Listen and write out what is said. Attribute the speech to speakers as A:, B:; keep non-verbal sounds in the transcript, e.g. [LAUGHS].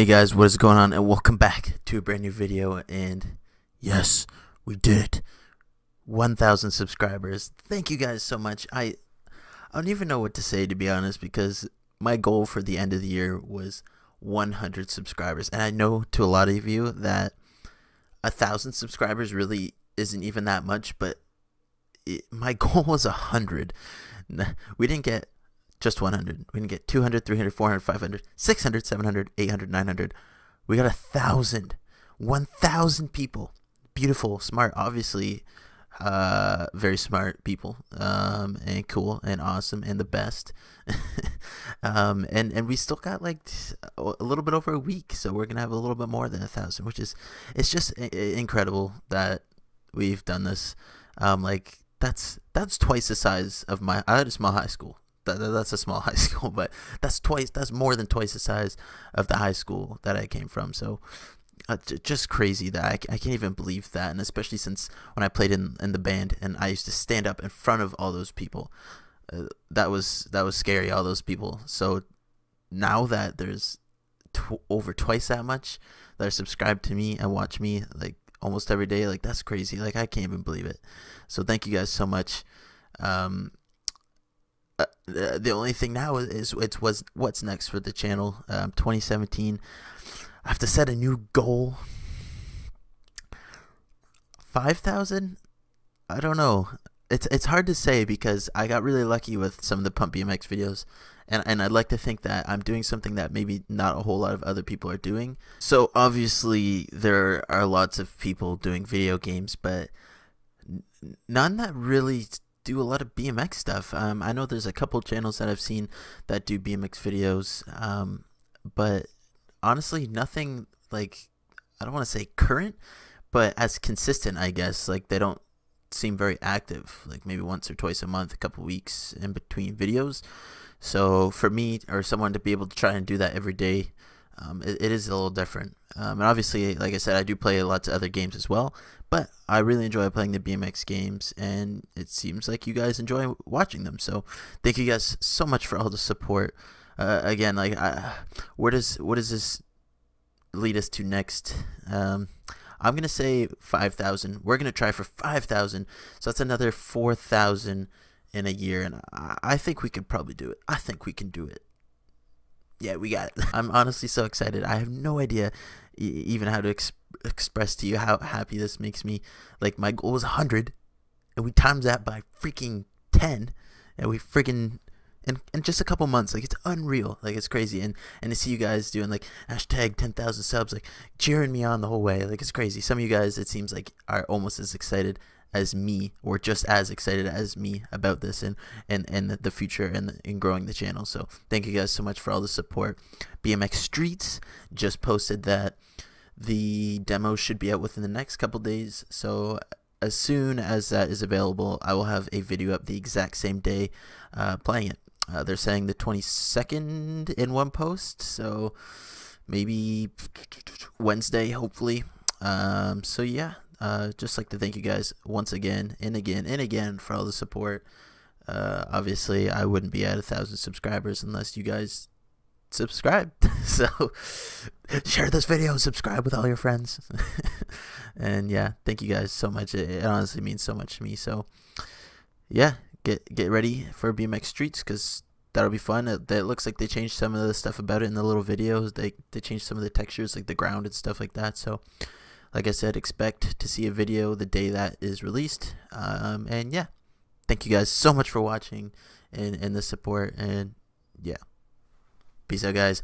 A: Hey guys, what is going on and welcome back to a brand new video and yes, we did it. 1000 subscribers. Thank you guys so much. I I don't even know what to say to be honest because my goal for the end of the year was 100 subscribers and I know to a lot of you that a thousand subscribers really isn't even that much but it, my [LAUGHS] goal was 100. We didn't get just 100. We didn't get 200, 300, 400, 500, 600, 700, 800, 900. We got a thousand. 1,000 people. Beautiful, smart, obviously, uh, very smart people, um, and cool and awesome and the best. [LAUGHS] um, and and we still got like a little bit over a week, so we're gonna have a little bit more than a thousand, which is it's just incredible that we've done this. Um, like that's that's twice the size of my. I had a small high school, that, that's a small [LAUGHS] high school, but that's twice. That's more than twice the size of the high school that I came from. So, uh, just crazy that I, I can't even believe that, and especially since when I played in in the band and I used to stand up in front of all those people, uh, that was that was scary. All those people. So now that there's tw over twice that much that are subscribed to me and watch me like almost every day, like that's crazy. Like I can't even believe it. So thank you guys so much. Um, uh, the only thing now is it's was what's next for the channel. Um, 2017, I have to set a new goal. Five thousand? I don't know. It's it's hard to say because I got really lucky with some of the Pumped BMX videos, and and I'd like to think that I'm doing something that maybe not a whole lot of other people are doing. So obviously there are lots of people doing video games, but none that really do a lot of BMX stuff. Um, I know there's a couple channels that I've seen that do BMX videos, um, but honestly, nothing like I don't want to say current, but as consistent, I guess. Like they don't seem very active. Like maybe once or twice a month, a couple weeks in between videos. So for me or someone to be able to try and do that every day, um, it, it is a little different. Um, and obviously, like I said, I do play a lots of other games as well. But I really enjoy playing the BMX games, and it seems like you guys enjoy watching them. So thank you guys so much for all the support. Uh, again, like, I, where does what does this lead us to next? Um, I'm gonna say five thousand. We're gonna try for five thousand. So that's another four thousand in a year, and I, I think we could probably do it. I think we can do it. Yeah, we got it. [LAUGHS] I'm honestly so excited. I have no idea even how to ex express to you how happy this makes me. Like my goal was 100, and we times that by freaking 10, and we freaking in, in just a couple months like it's unreal like it's crazy and and to see you guys doing like hashtag 10,000 subs like cheering me on the whole way like it's crazy some of you guys it seems like are almost as excited as me or just as excited as me about this and and and the future and in growing the channel. So thank you guys so much for all the support. Bmx streets just posted that the demo should be out within the next couple days. So as soon as that is available i will have a video up the exact same day uh, playing it. Uh, they're saying the 22nd in one post so maybe wednesday hopefully. Um, so yeah uh, just like to thank you guys once again and again and again for all the support. Uh, obviously, I wouldn't be at a thousand subscribers unless you guys subscribe. [LAUGHS] so share this video, subscribe with all your friends, [LAUGHS] and yeah, thank you guys so much. It, it, honestly means so much to me. So yeah, get get ready for BMX Streets because that'll be fun. It, it, looks like they changed some of the stuff about it in the little videos. They they changed some of the textures, like the ground and stuff like that. So like I said, expect to see a video the day that is released. Um, and yeah, thank you guys so much for watching and, and the support. And yeah, peace out, guys.